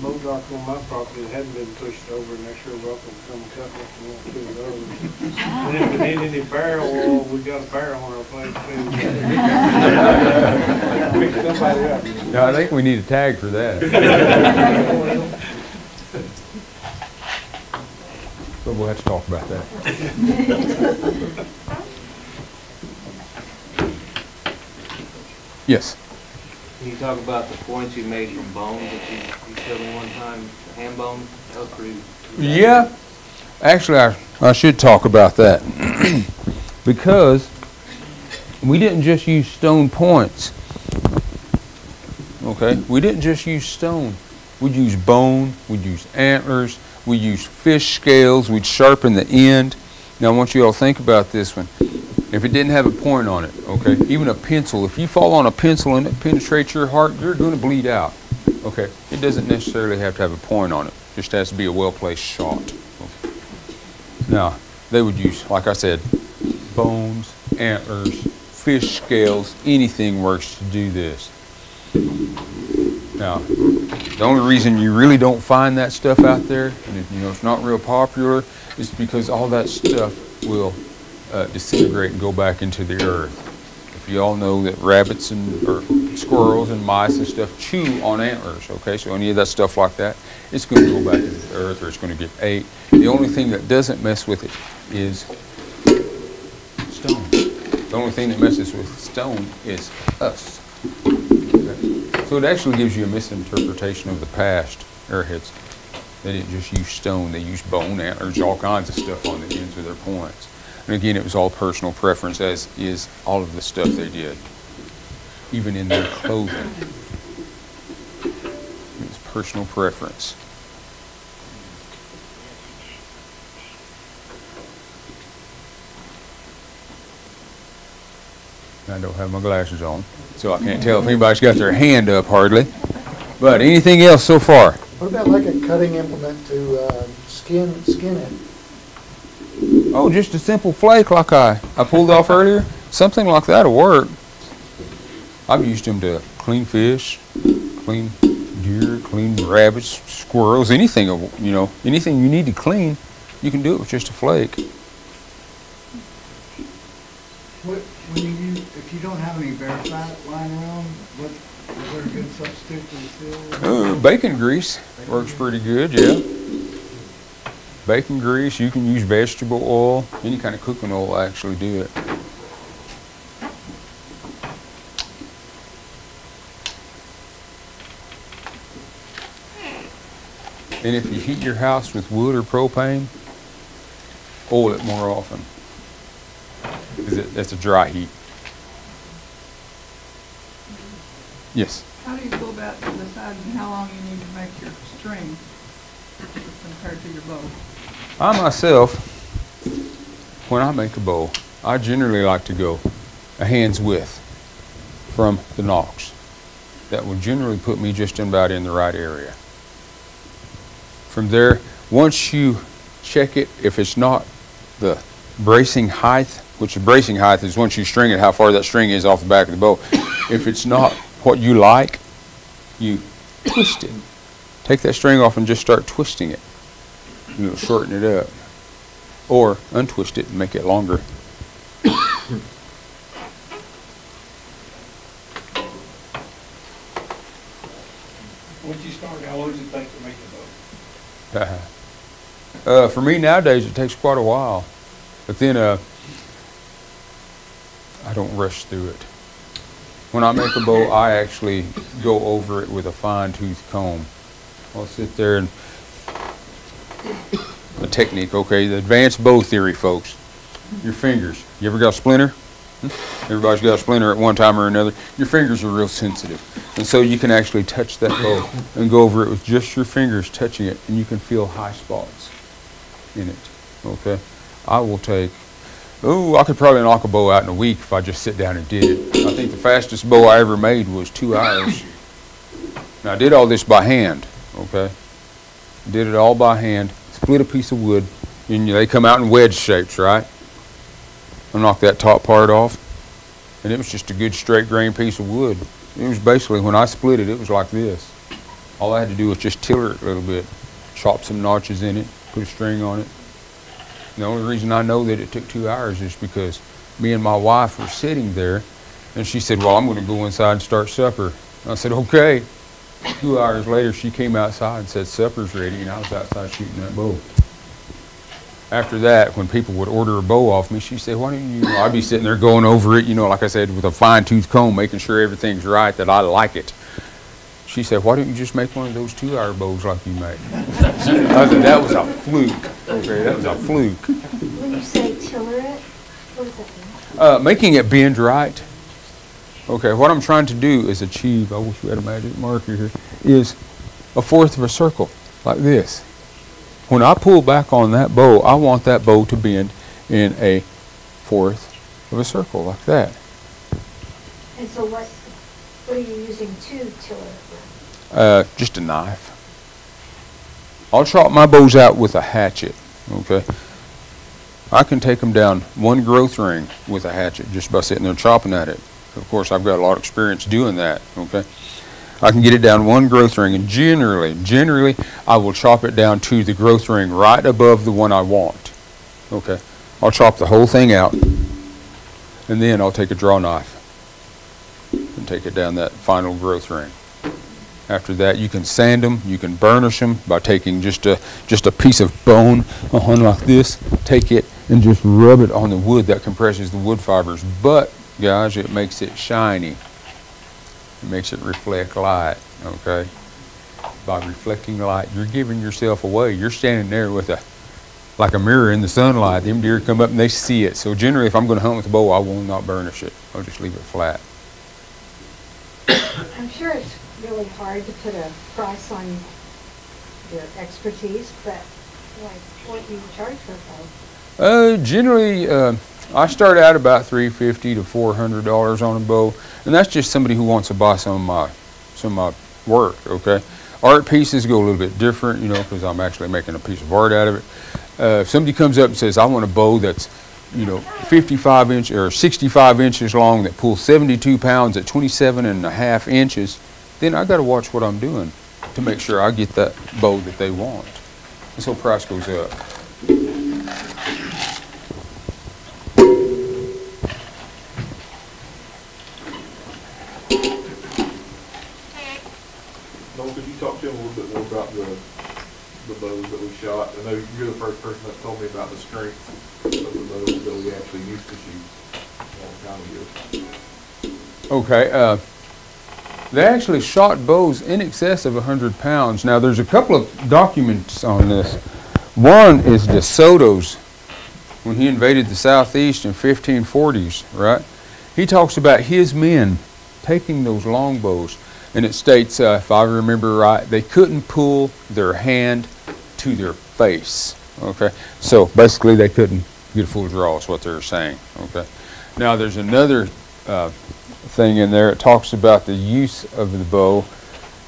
mow dock on my property that hadn't been pushed over, and they're sure welcome to come cut what you want to of those. And if we need any barrel oil, we got a barrel on our place too. Pick somebody up. Now, I think we need a tag for that. But we'll have to talk about that. Yes. Can you talk about the points you made from bones that you, you showed me one time, ham bone? Was pretty. Yeah, actually, I, I should talk about that. because we didn't just use stone points. Okay? We didn't just use stone. We'd use bone, we'd use antlers, we'd use fish scales, we'd sharpen the end. Now, I want you all to think about this one. If it didn't have a point on it, okay, even a pencil, if you fall on a pencil and it penetrates your heart, you're going to bleed out, Okay, it doesn't necessarily have to have a point on it, it just has to be a well-placed shot. Okay? Now, they would use, like I said, bones, antlers, fish scales, anything works to do this. Now, the only reason you really don't find that stuff out there, and you know it's not real popular, is because all that stuff will uh, disintegrate and go back into the earth. If you all know that rabbits and or squirrels and mice and stuff chew on antlers, okay, so any of that stuff like that, it's going to go back into the earth or it's going to get ate. The only thing that doesn't mess with it is stone. The only thing that messes with stone is us. Okay? So it actually gives you a misinterpretation of the past airheads. They didn't just use stone, they used bone, antlers, all kinds of stuff on the ends of their points. And again, it was all personal preference, as is all of the stuff they did, even in their clothing. It was personal preference. I don't have my glasses on, so I can't tell if anybody's got their hand up hardly. But anything else so far? What about like a cutting implement to uh, skin, skin it? Oh, just a simple flake like I, I pulled off earlier. Something like that'll work. I've used them to clean fish, clean deer, clean rabbits, squirrels, anything, you know, anything you need to clean, you can do it with just a flake. What, when you use, if you don't have any bear fat lying around, what, is there a good substitute for the Uh, bacon grease works pretty good, yeah. Bacon grease, you can use vegetable oil, any kind of cooking oil will actually do it. And if you heat your house with wood or propane, oil it more often. It, that's a dry heat. Yes. How do you go about deciding how long you need to make your string compared to your bow? I myself, when I make a bow, I generally like to go a hand's width from the nocks. That will generally put me just about in the right area. From there, once you check it, if it's not the bracing height, which the bracing height is once you string it, how far that string is off the back of the bow. If it's not what you like, you twist it. Take that string off and just start twisting it you know, shorten it up. Or untwist it and make it longer. Once you start, how long does it take to make the bow? Uh, for me nowadays, it takes quite a while. But then uh, I don't rush through it. When I make a bow, I actually go over it with a fine tooth comb. I'll sit there and a technique, okay? The advanced bow theory, folks. Your fingers. You ever got a splinter? Hmm? Everybody's got a splinter at one time or another. Your fingers are real sensitive. And so you can actually touch that bow and go over it with just your fingers touching it, and you can feel high spots in it, okay? I will take, oh, I could probably knock a bow out in a week if I just sit down and did it. I think the fastest bow I ever made was two hours. Now, I did all this by hand, okay? Did it all by hand, split a piece of wood, and they come out in wedge shapes, right? I knocked that top part off, and it was just a good straight grain piece of wood. It was basically, when I split it, it was like this. All I had to do was just tiller it a little bit, chop some notches in it, put a string on it. And the only reason I know that it took two hours is because me and my wife were sitting there, and she said, well, I'm going to go inside and start supper. I said, okay. Two hours later, she came outside and said, supper's ready, and I was outside shooting that bow. After that, when people would order a bow off me, she said, why don't you, I'd be sitting there going over it, you know, like I said, with a fine tooth comb, making sure everything's right, that I like it. She said, why don't you just make one of those two-hour bows like you make? I said, that was a fluke, okay, that was a fluke. When you say tiller it, what does that mean? Uh, making it bend right. Okay, what I'm trying to do is achieve, I wish we had a magic marker here, is a fourth of a circle, like this. When I pull back on that bow, I want that bow to bend in a fourth of a circle, like that. And so what, what are you using to tiller? Uh, just a knife. I'll chop my bows out with a hatchet, okay? I can take them down one growth ring with a hatchet just by sitting there chopping at it. Of course, I've got a lot of experience doing that, okay? I can get it down one growth ring, and generally, generally, I will chop it down to the growth ring right above the one I want, okay? I'll chop the whole thing out, and then I'll take a draw knife and take it down that final growth ring. After that, you can sand them, you can burnish them by taking just a just a piece of bone, a one like this, take it and just rub it on the wood. That compresses the wood fibers. But guys, it makes it shiny. It makes it reflect light. Okay. By reflecting light, you're giving yourself away. You're standing there with a like a mirror in the sunlight. Them deer come up and they see it. So generally, if I'm going to hunt with a bow, I will not burnish it. I'll just leave it flat. I'm sure it's really hard to put a price on your expertise, but like, what do you charge for a bow? Uh, generally, uh, I start out about three fifty to four hundred dollars on a bow, and that's just somebody who wants to buy some of my some of my work. Okay, art pieces go a little bit different, you know, because I'm actually making a piece of art out of it. Uh, if somebody comes up and says, "I want a bow that's you know, 55 inch or 65 inches long that pulls 72 pounds at 27 and a half inches, then I got to watch what I'm doing to make sure I get that bow that they want. And so price goes up. I know you're the first person that told me about the strength of the bows that we actually used to shoot a long time ago. Okay, uh, they actually shot bows in excess of 100 pounds. Now, there's a couple of documents on this. One is De Soto's, when he invaded the southeast in 1540s, right? He talks about his men taking those longbows, and it states, uh, if I remember right, they couldn't pull their hand to their face. Okay, so basically they couldn't get a full draw. Is what they're saying. Okay, now there's another uh, thing in there. It talks about the use of the bow.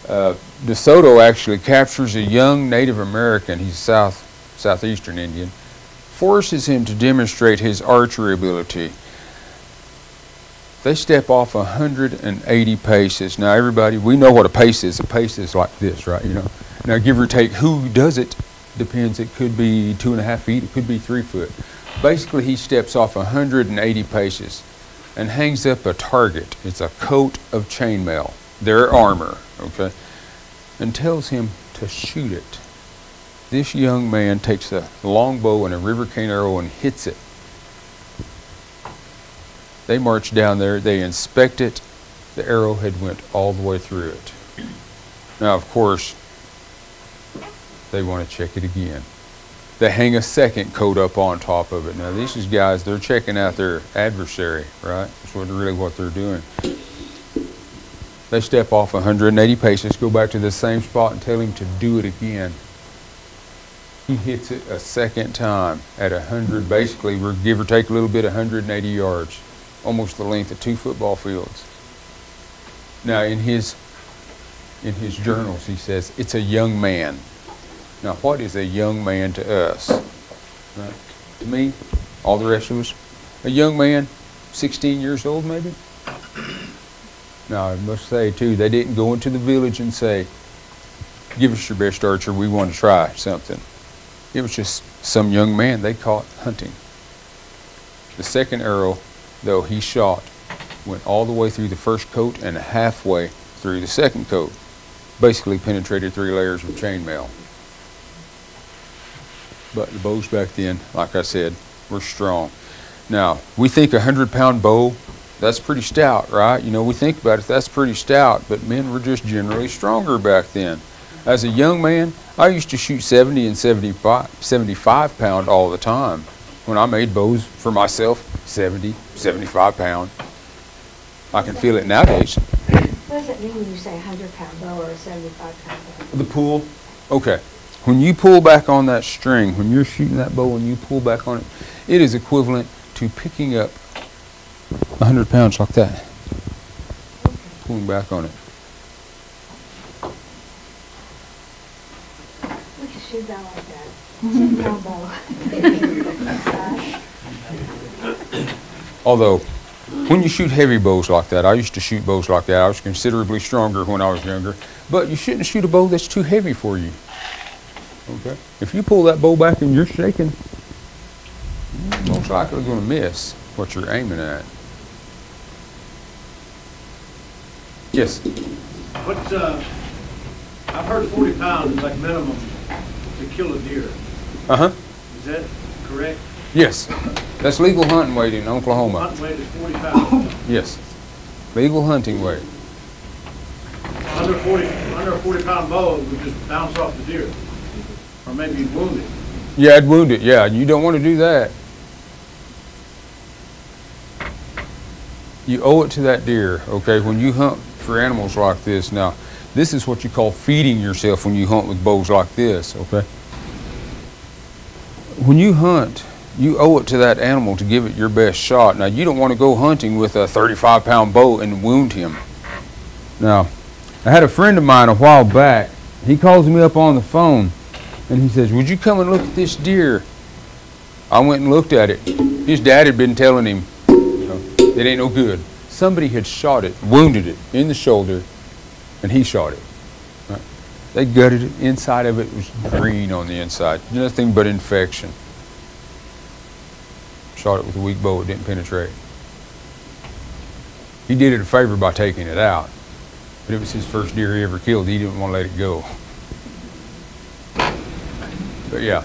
Uh, DeSoto actually captures a young Native American. He's South southeastern Indian. Forces him to demonstrate his archery ability. They step off 180 paces. Now, everybody, we know what a pace is. A pace is like this, right? You know. Now, give or take, who does it depends. It could be two and a half feet. It could be three foot. Basically, he steps off 180 paces and hangs up a target. It's a coat of chainmail, their armor, okay, and tells him to shoot it. This young man takes a longbow and a river cane arrow and hits it. They march down there, they inspect it. The arrow had went all the way through it. Now, of course, they want to check it again. They hang a second coat up on top of it. Now, these guys, they're checking out their adversary, right? That's what really what they're doing. They step off 180 paces, go back to the same spot and tell him to do it again. He hits it a second time at 100, basically, we're give or take a little bit, 180 yards, almost the length of two football fields. Now, in his in his journals, he says it's a young man. Now, what is a young man to us? Right? To me, all the rest of us, a young man, 16 years old maybe. Now, I must say too, they didn't go into the village and say, "Give us your best archer. We want to try something." It was just some young man they caught hunting. The second arrow, though he shot, went all the way through the first coat and halfway through the second coat. Basically penetrated three layers of chainmail. But the bows back then, like I said, were strong. Now, we think a hundred pound bow, that's pretty stout, right? You know, we think about it, that's pretty stout, but men were just generally stronger back then. As a young man, I used to shoot 70 and 75, 75 pound all the time. When I made bows for myself, 70, 75 pound. I can feel it nowadays. What does it mean when you say a hundred pound bow or a seventy-five pound bow? The pool? okay. When you pull back on that string, when you're shooting that bow and you pull back on it, it is equivalent to picking up 100 pounds like that. Pulling back on it. shoot that like that. Shoot down bow. Although, when you shoot heavy bows like that, I used to shoot bows like that. I was considerably stronger when I was younger. But you shouldn't shoot a bow that's too heavy for you. Okay? If you pull that bow back and you're shaking, you're most likely going to miss what you're aiming at. Yes. What, uh, I've heard forty pounds is like minimum to kill a deer. Uh huh. Is that correct? Yes. That's legal hunting weight in Oklahoma. Hunt weight is forty pounds. Yes. Legal hunting weight. Under forty, under a forty pound bow would just bounce off the deer. Or maybe wound it. Yeah, I'd wound it. Yeah, you don't want to do that. You owe it to that deer, okay? When you hunt for animals like this, now, this is what you call feeding yourself when you hunt with bows like this, okay? When you hunt, you owe it to that animal to give it your best shot. Now, you don't want to go hunting with a 35 pound bow and wound him. Now, I had a friend of mine a while back. He calls me up on the phone and he says, Would you come and look at this deer? I went and looked at it. His dad had been telling him, you know, it ain't no good. Somebody had shot it, wounded it in the shoulder, and he shot it. Right? They gutted it. Inside of it was green on the inside. Nothing but infection. Shot it with a weak bow, it didn't penetrate. He did it a favor by taking it out. But it was his first deer he ever killed. He didn't want to let it go. But yeah,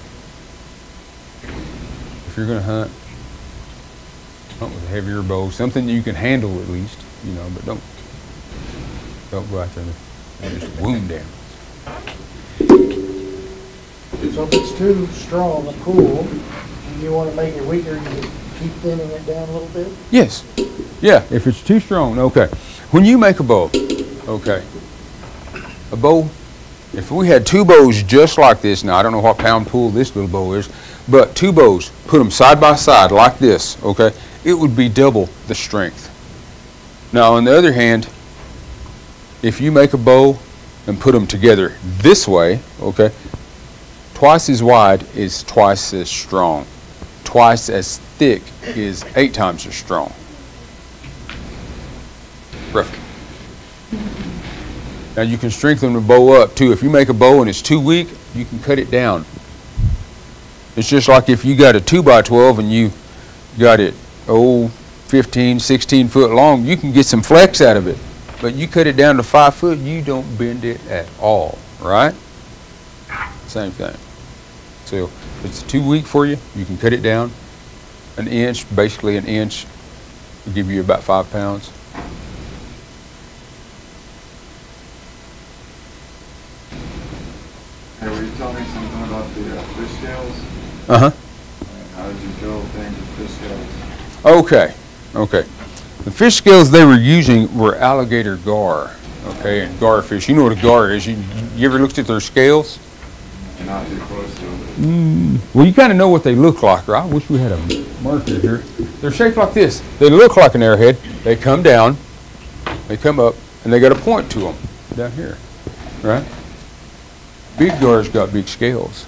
if you're going to hunt, hunt with a heavier bow, something that you can handle at least, you know. But don't don't go out there and just wound them. So if it's too strong and cool, and you want to make it weaker, you keep thinning it down a little bit? Yes. Yeah, if it's too strong, okay. When you make a bow, okay, a bow, if we had two bows just like this, now I don't know what pound pull this little bow is, but two bows, put them side by side like this, okay, it would be double the strength. Now, on the other hand, if you make a bow and put them together this way, okay, twice as wide is twice as strong. Twice as thick is eight times as strong. Roughly. Now you can strengthen the bow up too. If you make a bow and it's too weak, you can cut it down. It's just like if you got a 2 by 12 and you got it, oh, 15, 16 foot long, you can get some flex out of it. But you cut it down to 5 foot, you don't bend it at all, right? Same thing. So if it's too weak for you, you can cut it down an inch, basically an inch, will give you about 5 pounds. Hey, were you telling me something about the uh, fish scales? Uh-huh. How did you feel things with fish scales? Okay, okay. The fish scales they were using were alligator gar, okay, and garfish. You know what a gar is. You, you ever looked at their scales? Not too close to it. Mm, well, you kind of know what they look like, right? I wish we had a marker here. They're shaped like this. They look like an arrowhead. They come down, they come up, and they got a point to them down here, right? Big gars got big scales.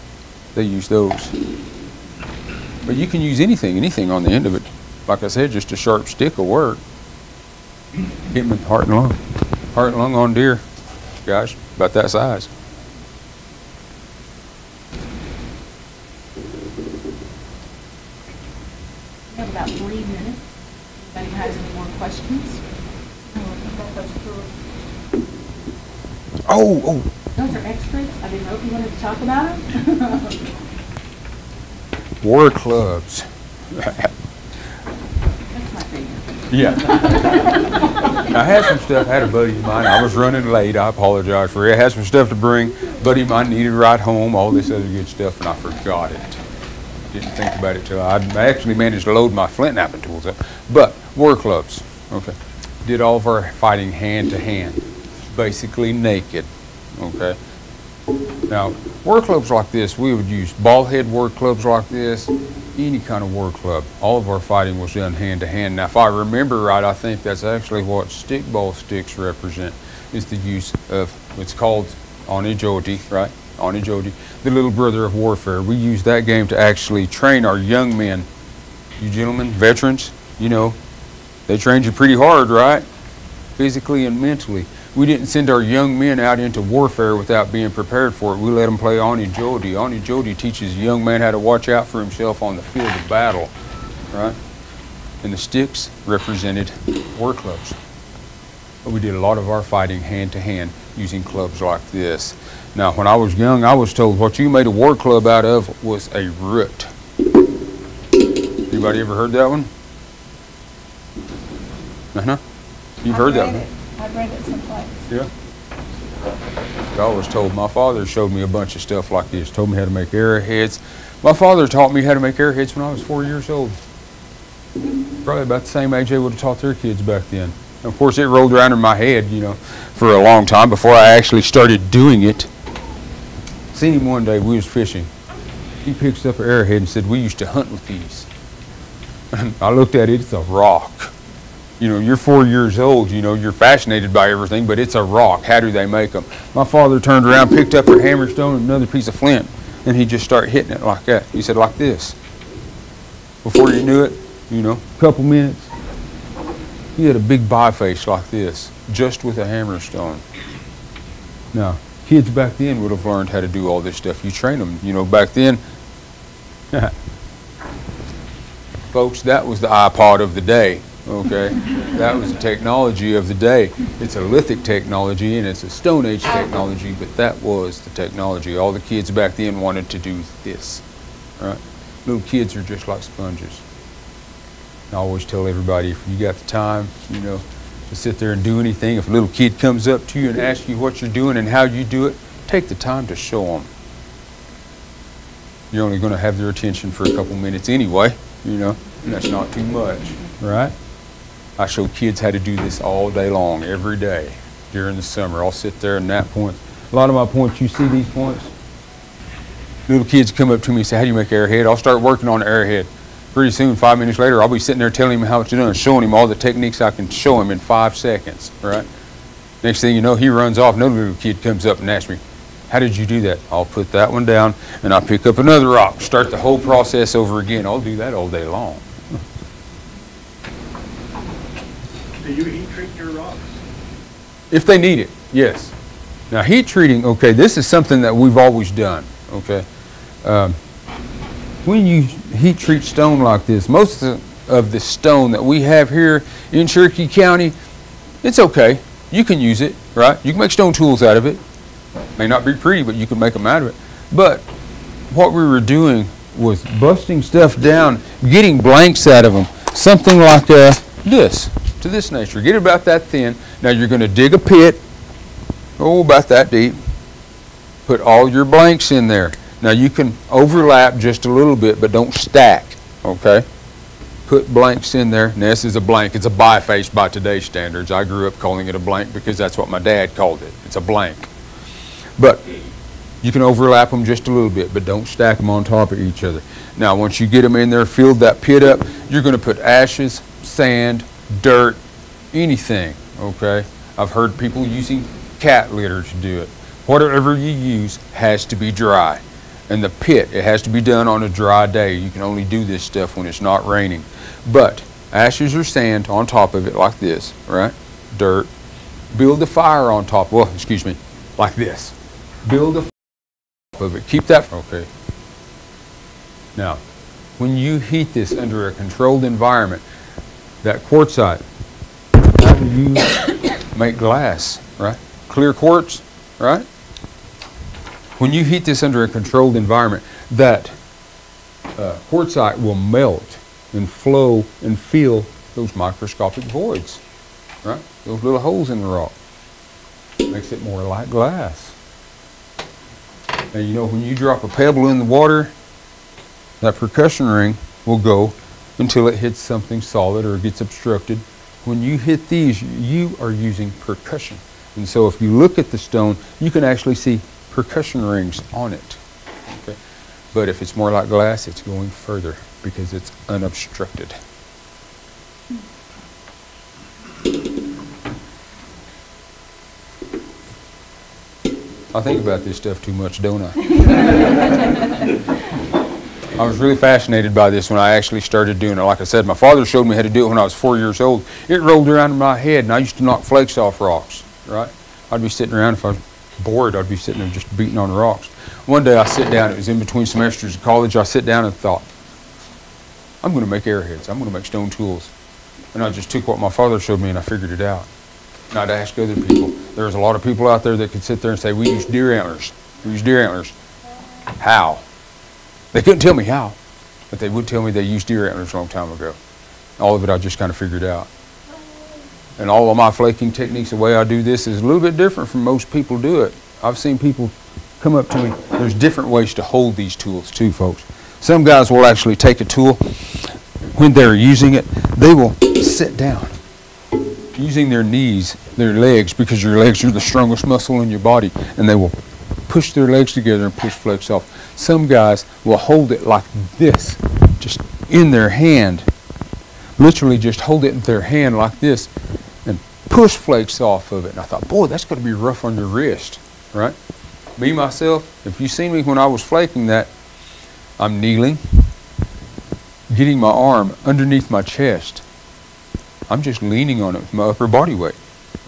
They use those. But you can use anything, anything on the end of it. Like I said, just a sharp stick will work. Hit me heart and lung. Heart and lung on deer, guys, about that size. We have about three minutes. Anybody has any more questions? Oh, oh, Those are extras. I didn't know if you wanted to talk about them. war clubs. That's my favorite. Yeah. I had some stuff, I had a buddy of mine, I was running late, I apologize for it. I had some stuff to bring, buddy of mine needed a ride home, all this other good stuff, and I forgot it. Didn't think about it till, I I actually managed to load my flint knapping tools up. But, war clubs, okay. Did all of our fighting hand to hand, basically naked, okay. Now, war clubs like this, we would use ball head war clubs like this, any kind of war club. All of our fighting was done hand to hand. Now, if I remember right, I think that's actually what stick ball sticks represent, is the use of, it's called on right? Ani the little brother of warfare. We use that game to actually train our young men. You gentlemen, veterans, you know, they trained you pretty hard, right? Physically and mentally. We didn't send our young men out into warfare without being prepared for it. We let them play Ani Jodi. Ani Jodi teaches a young man how to watch out for himself on the field of battle, right? And the sticks represented war clubs. But we did a lot of our fighting hand to hand using clubs like this. Now, when I was young, I was told what you made a war club out of was a root. Anybody ever heard that one? Uh-huh. You've I've heard that one. I've read it someplace. Yeah. I was told, my father showed me a bunch of stuff like this, told me how to make arrowheads. My father taught me how to make arrowheads when I was four years old. Probably about the same age they would have taught their kids back then. Of course, it rolled around in my head, you know, for a long time before I actually started doing it. Seen him one day, we was fishing. He picks up an arrowhead and said, we used to hunt with these. I looked at it, it's a rock. You know, you're four years old, you know, you're fascinated by everything, but it's a rock. How do they make them? My father turned around, picked up a hammerstone and another piece of flint, and he just started hitting it like that. He said, like this. Before you knew it, you know, a couple minutes, he had a big biface like this, just with a hammerstone. Now, kids back then would have learned how to do all this stuff. You train them, you know, back then. Folks, that was the iPod of the day, okay? that was the technology of the day. It's a lithic technology and it's a Stone Age oh. technology, but that was the technology. All the kids back then wanted to do this, right? Little kids are just like sponges. I always tell everybody, if you got the time, you know, to sit there and do anything, if a little kid comes up to you and asks you what you're doing and how you do it, take the time to show them. You're only going to have their attention for a couple minutes anyway, you know, and that's not too much, right? I show kids how to do this all day long, every day during the summer. I'll sit there and nap points. A lot of my points, you see these points? Little kids come up to me and say, how do you make an arrowhead? I'll start working on the arrowhead. Pretty soon, five minutes later, I'll be sitting there telling him how it's done, showing him all the techniques I can show him in five seconds, right? Next thing you know, he runs off. Another little kid comes up and asks me, how did you do that? I'll put that one down and I'll pick up another rock, start the whole process over again. I'll do that all day long. Do you heat treat your rocks? If they need it, yes. Now, heat treating, okay, this is something that we've always done, okay? Um, when you heat treat stone like this, most of the, of the stone that we have here in Cherokee County, it's okay. You can use it, right? You can make stone tools out of it. May not be pretty, but you can make them out of it. But what we were doing was busting stuff down, getting blanks out of them, something like uh, this, to this nature. Get it about that thin. Now you're going to dig a pit, oh, about that deep. Put all your blanks in there. Now you can overlap just a little bit, but don't stack, okay? Put blanks in there. Now this is a blank. It's a biface by today's standards. I grew up calling it a blank because that's what my dad called it. It's a blank. But you can overlap them just a little bit, but don't stack them on top of each other. Now once you get them in there, fill that pit up, you're going to put ashes, sand, dirt, anything, okay? I've heard people using cat litter to do it. Whatever you use has to be dry. And the pit, it has to be done on a dry day. You can only do this stuff when it's not raining. But ashes or sand on top of it like this, right? Dirt. Build a fire on top. Well, excuse me, like this. Build a fire on top of it. Keep that, okay. Now, when you heat this under a controlled environment, that quartzite, how do you make glass, right? Clear quartz, right? When you heat this under a controlled environment, that uh, quartzite will melt and flow and fill those microscopic voids, right? Those little holes in the rock. Makes it more like glass. And you know, when you drop a pebble in the water, that percussion ring will go until it hits something solid or gets obstructed. When you hit these, you are using percussion. And so if you look at the stone, you can actually see percussion rings on it. Okay? But if it's more like glass, it's going further because it's unobstructed. I think about this stuff too much, don't I? I was really fascinated by this when I actually started doing it. Like I said, my father showed me how to do it when I was four years old. It rolled around in my head, and I used to knock flakes off rocks, right? I'd be sitting around, if I was bored, I'd be sitting there just beating on rocks. One day I sit down, it was in between semesters of college, I sit down and thought, I'm going to make arrowheads. I'm going to make stone tools. And I just took what my father showed me and I figured it out. And I'd ask other people. There's a lot of people out there that could sit there and say, we use deer antlers. We use deer antlers. How? They couldn't tell me how, but they would tell me they used deer antlers a long time ago. All of it I just kind of figured out. And all of my flaking techniques, the way I do this is a little bit different from most people do it. I've seen people come up to me. There's different ways to hold these tools too, folks. Some guys will actually take a tool when they're using it, they will sit down using their knees, their legs, because your legs are the strongest muscle in your body, and they will push their legs together and push flakes off. Some guys will hold it like this, just in their hand, literally just hold it in their hand like this, and push flakes off of it. And I thought, boy, that's going to be rough on your wrist, right? Me, myself, if you seen me when I was flaking that, I'm kneeling, getting my arm underneath my chest. I'm just leaning on it with my upper body weight.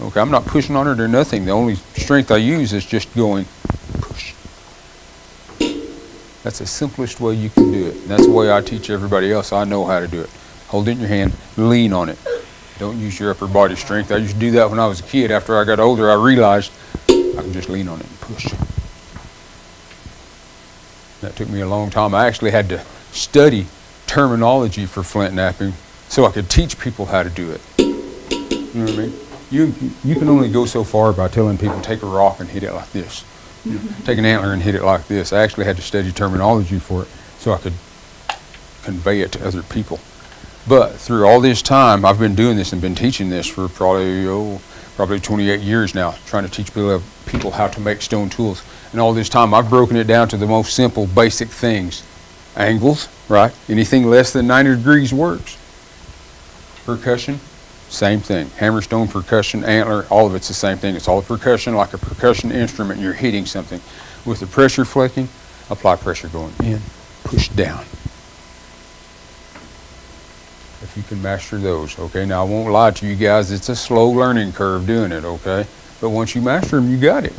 Okay, I'm not pushing on it or nothing. The only strength I use is just going push. That's the simplest way you can do it. And that's the way I teach everybody else. I know how to do it. Hold it in your hand, lean on it. Don't use your upper body strength. I used to do that when I was a kid. After I got older, I realized I can just lean on it and push. That took me a long time. I actually had to study terminology for flint knapping so I could teach people how to do it. You know what I mean? You, you can only go so far by telling people take a rock and hit it like this. You know, take an antler and hit it like this. I actually had to study terminology for it so I could convey it to other people. But through all this time, I've been doing this and been teaching this for probably, oh, probably 28 years now, trying to teach people, people how to make stone tools. And all this time, I've broken it down to the most simple, basic things. Angles, right? Anything less than 90 degrees works. Percussion, same thing. Hammerstone, percussion, antler, all of it's the same thing. It's all percussion, like a percussion instrument, you're hitting something. With the pressure flaking, apply pressure going in, push down. If you can master those, okay? Now, I won't lie to you guys, it's a slow learning curve doing it, okay? But once you master them, you got it.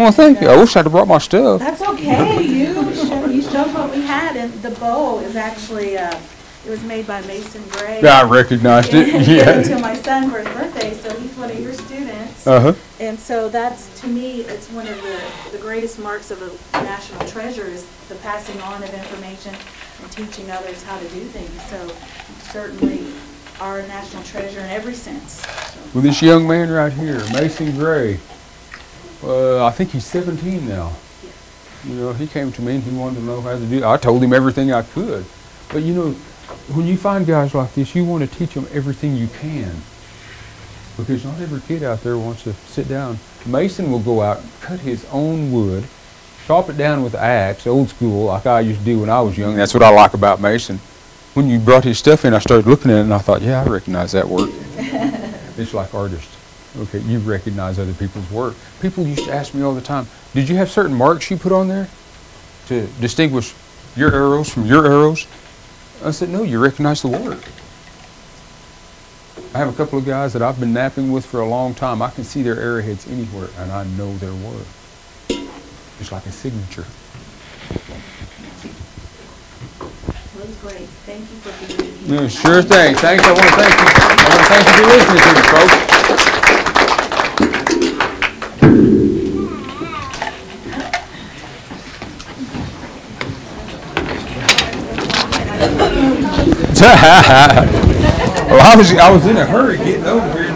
Well, thank you. I wish I'd have brought my stuff. That's okay, you showed, you showed what we had, and the bow is actually, uh, it was made by Mason Gray. Yeah, I recognized it. And it to my son for his birthday, so he's one of your students. Uh-huh. And so that's, to me, it's one of the, the greatest marks of a national treasure is the passing on of information and teaching others how to do things. So certainly our national treasure in every sense. Well, this young man right here, Mason Gray, uh, I think he's 17 now. You know, he came to me and he wanted to know how to do it. I told him everything I could. But you know, when you find guys like this, you want to teach them everything you can. Because not every kid out there wants to sit down. Mason will go out, cut his own wood, chop it down with an axe, old school, like I used to do when I was young. That's what I like about Mason. When you brought his stuff in, I started looking at it and I thought, yeah, I recognize that work. It's like artists. Okay, you recognize other people's work. People used to ask me all the time, did you have certain marks you put on there to distinguish your arrows from your arrows? I said, no, you recognize the work. I have a couple of guys that I've been knapping with for a long time. I can see their arrowheads anywhere, and I know their work. It's like a signature. Great. Thank you for being here. Yeah, sure thing. Thanks. I want to thank you. I want to thank you for listening to me, folks. well, I was I was in a hurry getting over here.